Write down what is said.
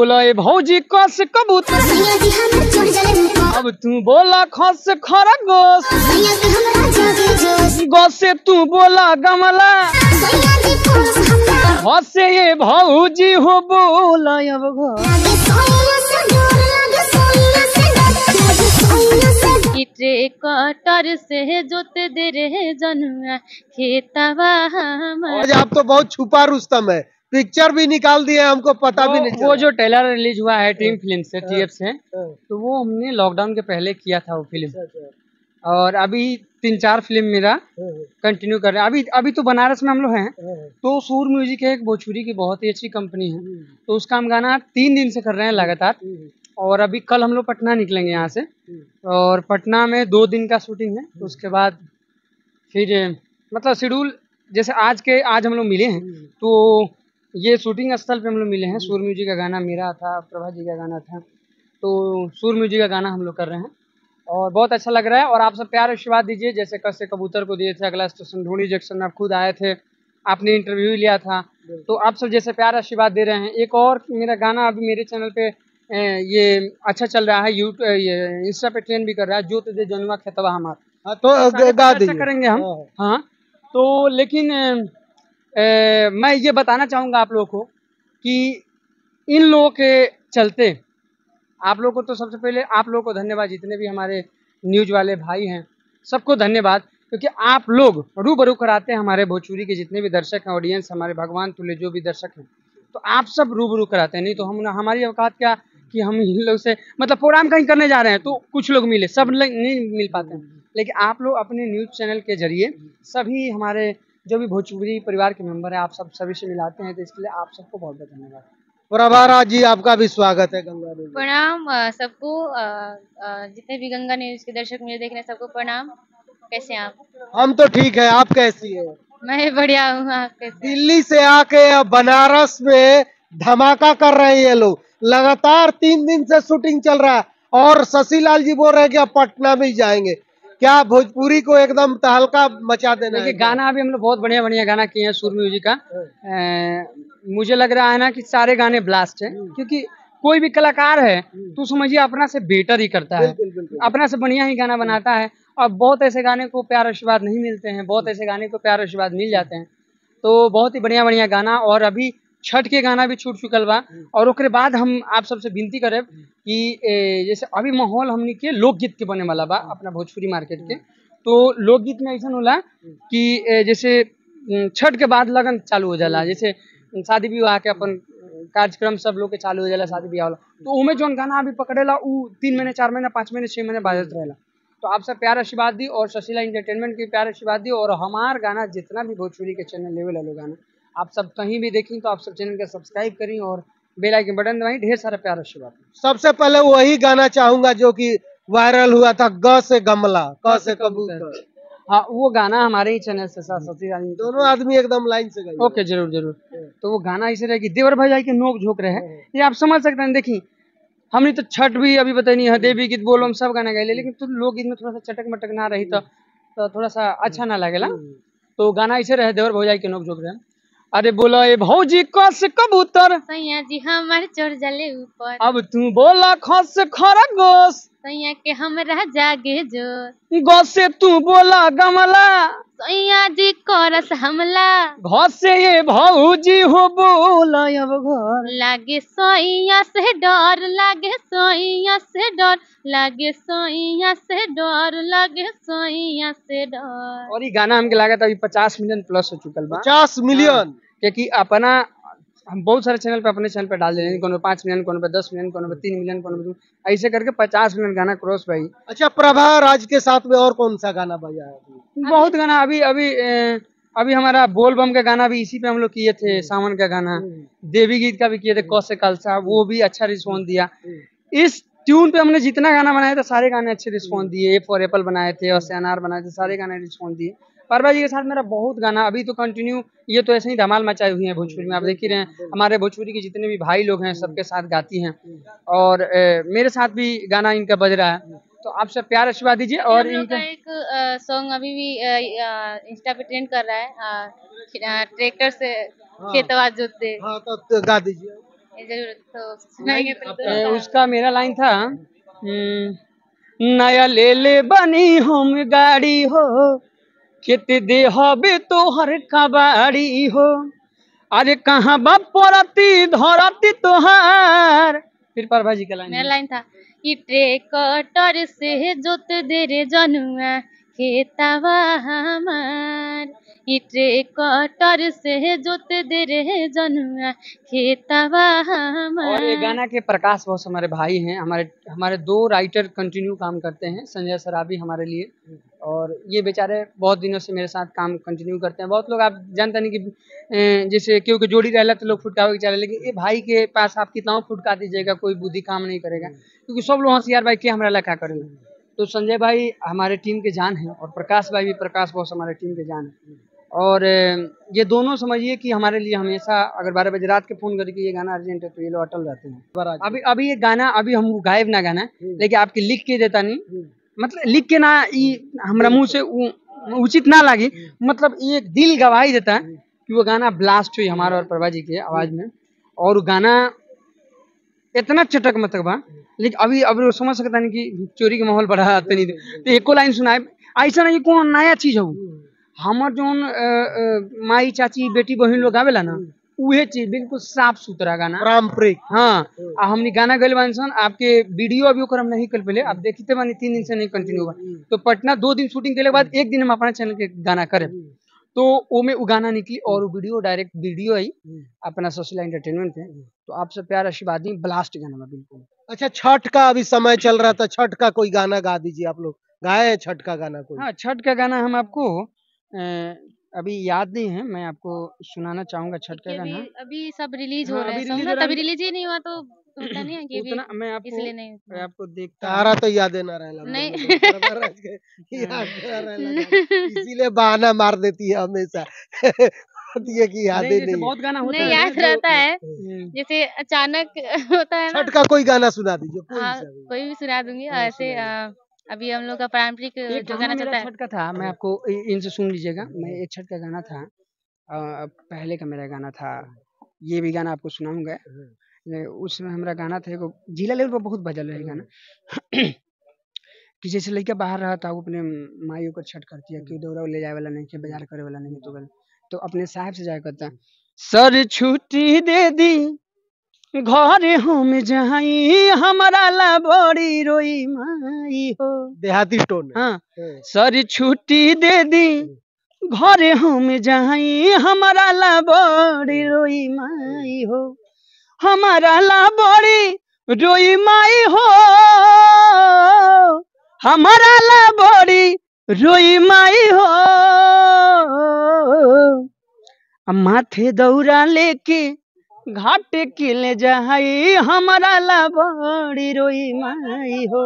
बोला ए भौजी कस कबूतर? सैया जी हमर चढ़ जले मुख अब तू बोला खस खरगोश। सैया के हमरा जागे जोश। गस से तू बोला गमला। हस से ये भौजी हो बोला अब लागे सोइया से जोत दे रहे जनुआ खेतवा हमर। आज आप तो बहुत छुपा रुस्तम है। पिक्चर भी निकाल दिए हमको पता भी नहीं वो, जो ट्रेलर रिलीज़ हुआ है टीम फ़िल्म से टीएफ से हाँ, तो वो हमने लॉकडाउन के पहले किया था वो फ़िल्म अच्छा, और अभी तीन चार फ़िल्म मेरा हाँ, कंटिन्यू कर रहे हैं। अभी अभी तो बनारस में हम लोग हैं हाँ, तो सूर म्यूज़िक है एक भोजपुरी की बहुत ही अच्छी कंपनी है। तो उसका हम गाना तीन दिन से कर रहे हैं लगातार। और अभी कल हम लोग पटना निकलेंगे यहाँ से। और पटना में दो दिन का शूटिंग है तो उसके बाद फिर मतलब शेड्यूल जैसे आज के आज हम लोग मिले हैं तो ये शूटिंग स्थल पे हम लोग मिले हैं। सूर म्यूज़िक का गाना मेरा था प्रभा जी का गाना था। तो सूर म्यूज़िक का गाना हम लोग कर रहे हैं। और बहुत अच्छा लग रहा है और आप सब प्यार आशीर्वाद दीजिए। जैसे कस्य कबूतर को दिए थे अगला स्टेशन ढूंढी जंक्शन में आप खुद आए थे आपने इंटरव्यू लिया था। तो आप सब जैसे प्यार आशीर्वाद दे रहे हैं। एक और मेरा गाना अभी मेरे चैनल पे अ, ये अच्छा चल रहा है यूट्यूब ये इंस्टा पे ट्रेंड भी कर रहा है। जो तुझे जनुआ खेतवा हमार। हाँ, तो गा करेंगे हम। हाँ, हाँ तो लेकिन अ, मैं ये बताना चाहूँगा आप लोगों को कि इन लोगों के चलते आप लोगों को तो सबसे पहले आप लोगों को धन्यवाद जितने भी हमारे न्यूज़ वाले भाई हैं सबको धन्यवाद क्योंकि आप लोग रूबरू कराते हैं हमारे भोजपुरी के जितने भी दर्शक हैं ऑडियंस हमारे भगवान तुल्य जो भी दर्शक हैं तो आप सब रूबरू कराते हैं। नहीं तो हम हमारी औकात क्या कि हम इन लोग से मतलब प्रोग्राम कहीं करने जा रहे हैं तो कुछ लोग मिले सब लोग नहीं मिल पाते हैं। लेकिन आप लोग अपने न्यूज़ चैनल के ज़रिए सभी हमारे जो भी भोजपुरी परिवार के मेंबर हैं आप सब सभी से मिलाते हैं तो इसके लिए आप सबको बहुत बहुत धन्यवाद। प्रभाराज जी आपका भी स्वागत है गंगा देवी। प्रणाम सबको जितने भी गंगा न्यूज़ के दर्शक मुझे देख रहे हैं सबको प्रणाम। कैसे हैं आप? हम तो ठीक है आप कैसी है? मैं बढ़िया हूँ आप कैसे दिल्ली से आके अब बनारस में धमाका कर रहे हैं ये लोग। लगातार तीन दिन से शूटिंग चल रहा है और शशिलाल जी बोल रहे हैं कि अब पटना में ही जाएँगे। क्या भोजपुरी को एकदम तहलका मचा देना देखिए गाना अभी हम लोग बहुत बढ़िया बढ़िया गाना किए हैं सुर म्यूज़िक का। अ, मुझे लग रहा है ना कि सारे गाने ब्लास्ट हैं क्योंकि कोई भी कलाकार है तो समझिए अपना से बेटर ही करता है। बिल्कुल बिल्कुल। अपना से बढ़िया ही गाना बनाता है और बहुत ऐसे गाने को प्यार आशीर्वाद नहीं मिलते हैं बहुत ऐसे गाने को प्यार आशीर्वाद मिल जाते हैं। तो बहुत ही बढ़िया बढ़िया गाना और अभी छठ के गाना भी छूट चुकल बा। और ओकरे बाद हम आप सबसे विनती करे कि जैसे अभी माहौल हमनी के लोकगीत के बने वाला बा अपना भोजपुरी मार्केट के। तो लोकगीत में ऐसा होला कि जैसे छठ के बाद लगन चालू हो जाला। जैसे शादी विवाह के अपन कार्यक्रम सब लोग के चालू हो जाला शादी ब्याह वाला। तो उमे जौन गाना अभी पकड़ेला उ तीन महीने चार महीने पाँच महीने छह महीने बाजत रहेला। तो आप सब प्यार आशीर्वाद दी और शशिला इंटरटेनमेंट की प्यार आशीर्वाद दी और हमार गाना जितना भी भोजपुरी के चैनल लेवल है गाना आप सब कहीं भी देखें तो आप सब चैनल का सब्सक्राइब करें और बेल आइकन बटन दबाएँ। ढेर सारा प्यार दें। सबसे पहले वही गाना चाहूँगा जो कि वायरल हुआ था ग से गमला क से कबूतर। हाँ वो गाना हमारे ही चैनल से साथ शशिला दोनों आदमी एकदम लाइन से गए ओके ज़रूर ज़रूर। तो वो गाना ऐसे रहेगी देवर भैया के नोक झोंक रहे हैं। ये आप समझ सकते हैं देखिए हमने तो छठ भी अभी बताई नहीं है देवी गीत बोलो हम सब गाना गाए लेकिन तो लोकगीत में थोड़ा सा चटक मटक ना रही तो, तो थोड़ा सा अच्छा ना लगेला तो गाना ऐसे रहे देवर भौजाई के नोक झोंक रहे हैं। अरे बोला ए भौजी कस कबूतर? सैया जी हमार चढ़ जले ऊपर। अब तू बोला खस खरगोश। सैया के हमरा जागे ज़ोर। गस से तू बोला गमला। सैया जी करस हमला। घस से ये भौजी हो बोला अब घर। लागे सोइया से डर लागे सोइया से डर लागे सोइया से डर लागे सोइया से डर। और ये गाना हमके लागत अभी पचास मिलियन प्लस हो चुकल बा। पचास मिलियन क्योंकि अपना हम बहुत सारे चैनल पे अपने चैनल पे डाल दे रहे हैं। कोनो पाँच मिलियन कोनो पे दस मिलियन कोनो पे तीन मिलियन कोनो पे दो। ऐसे करके पचास मिलियन गाना क्रॉस भाई। अच्छा प्रभा राज के साथ में और कौन सा गाना बजा है बहुत गाना अभी अभी अभी हमारा बोल बम का गाना भी इसी पे हम लोग किए थे सावन का गाना। देवी गीत का भी किए थे कौशे कलसा वो भी अच्छा रिस्पॉन्स दिया। इस ट्यून पे हमने जितना गाना बनाया था सारे गाने अच्छे रिस्पॉन्स दिए। ए फॉर एप्पल बनाए थे और अनार बनाए थे सारे गाने रिस्पॉन्स दिए। परवा जी के साथ मेरा बहुत गाना अभी तो कंटिन्यू ये तो ऐसे ही धमाल मचाए हुई है भोजपुरी में। आप देख ही रहे हैं हमारे भोजपुरी के जितने भी भाई लोग हैं सबके साथ गाती हैं। और अ, मेरे साथ भी गाना इनका बज रहा है। तो आप सब प्यार आशीर्वाद दीजिए और इनका एक सॉन्ग अभी भी इंस्टा पे ट्रेंड कर रहा है। ट्रैक्टर से खेतवा जोतते। हाँ तो, तो गा दीजिए। तो ए, उसका मेरा लाइन था हम्म, नया ले ले बनी हम गाड़ी हो दे हबे तो हर कबाड़ी हो। अरे कहाँ बा पड़ती धरती तोहार। फिर पर भाजी का लाइन मेरा लाइन था कि ट्रेक्टर से जोत दे रे जनुआ खेतवा हमार। ई ट्रेक्टर से जोत दे रे जनुआ खेतवा हमार। और ये गाना के प्रकाश बोस हमारे भाई हैं हमारे हमारे दो राइटर कंटिन्यू काम करते हैं संजय सराबी हमारे लिए। और ये बेचारे बहुत दिनों से मेरे साथ काम कंटिन्यू करते हैं। बहुत लोग आप जानते नहीं कि जैसे क्योंकि जोड़ी रहला तो लोग फुटकावे के चले लेकिन ये भाई के पास आप कितना फुटका दीजिएगा कोई बुद्धि काम नहीं करेगा। क्योंकि सब लोग होशियार भाई के हमारा क्या करेंगे? तो संजय भाई हमारे टीम के जान हैं और प्रकाश भाई भी प्रकाश बॉस हमारे टीम के जान हैं। और ये दोनों समझिए कि हमारे लिए हमेशा अगर बारह बजे रात के फ़ोन करके ये गाना अर्जेंट है तो ये लोग अटल रहते हैं। अभी अभी ये गाना अभी हम गायब ना गाना है लेकिन आपके लिख के देता नहीं। मतलब लिख के ना ई हमरा मुँह से उ- उचित ना लगी। मतलब ये दिल गवाही देता है कि वो गाना ब्लास्ट हुई हमारा और प्रभा जी के आवाज़ में। और गाना इतना चटक मतक बा लेकिन अभी अभी समझ सकता नहीं कि चोरी के माहौल बढ़ा आते नहीं। तो एको लाइन सुनाए ऐसा नहीं कौन नया चीज़ हो। हमर अ, अ, माई चाची बेटी बहन लोग आवेला ना उहे चीज़ बिल्कुल साफ़ सुथरा गाना। पारंपरिक। हाँ आ हमनी गाना गए बानी सन आपके वीडियो अभी हम नहीं कर पहले आप देखते बानी तीन दिन से नहीं कंटिन्यू बा तो पटना दो दिन शूटिंग के बाद एक दिन हम अपना चैनल के गाना करे तो वो में वो गाना निकली और वो वीडियो डायरेक्ट वीडियो आई अपना सोशल एंटरटेनमेंट पे। तो आपसे प्यार आशीर्वाद दी ब्लास्ट गाना बा बिल्कुल। अच्छा छठ का अभी समय चल रहा था छठ का कोई गाना गा दीजिए आप लोग। गाए छठ का गाना कोई? हाँ छठ का गाना हम आपको अभी याद नहीं है मैं आपको सुनाना चाहूँगा छठ का गाना। अभी सब रिलीज़ हाँ, हो रहा है हो तभी रिलीज़ ही नहीं हुआ तो नहीं है कि उतना मैं आपको इसलिए नहीं मैं आपको देखता तारा तो यादें ना नहीं। याद इसीलिए बहाना मार देती है हमेशा। है कि नहीं, यादें नहीं। बहुत गाना होता नहीं है याद रहता है। हम्म, जैसे अचानक होता है ना। छठ का कोई गाना सुना दीजिए कोई हाँ, भी। कोई भी सुना दूँगी हाँ, ऐसे अभी हम लोग का पारंपरिक जो गाना गाना चलता है। छठ का था मैं आपको इनसे सुन लीजिएगा मैं एक छठ का गाना था पहले का मेरा गाना था ये भी गाना आपको सुनाऊँगा। उसमें हमारा गाना था एगो जिला लेवल पर बहुत बजल रहा है गाना। कि जैसे लड़का बाहर रहा था वो अपने माइयों को छठ करती है कि दौरा ले जाए वाला नहीं कि बाज़ार करे वाला नहीं तो तो अपने साहब से जाया करता सर छुट्टी दे दी घरे हम जाई हमारा ला बड़ी रोई माई हो। देहाती टोन हाँ। हाँ। सर छुट्टी दे दी। घरे हम जाई हमारा ला बड़ी रोई माई हो। हमारा ला बड़ी रोई माई हो। हमारा ला बड़ी रोई माई हो। माथे दौरा लेके घाट के ले जाई हमारा ला बड़ी रोई माई हो।